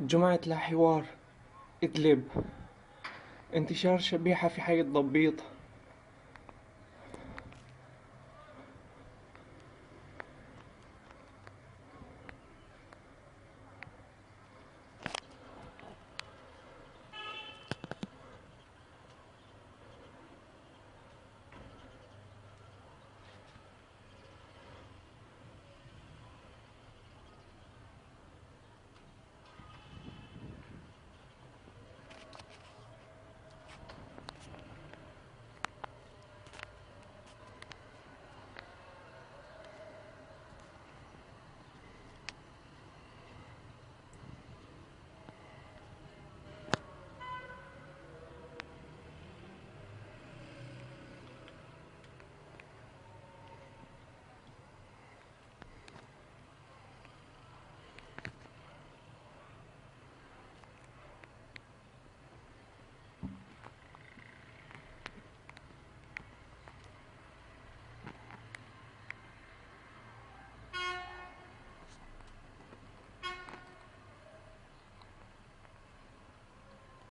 جمعة لا حوار إدلب انتشار شبيحة في حي الضبيط.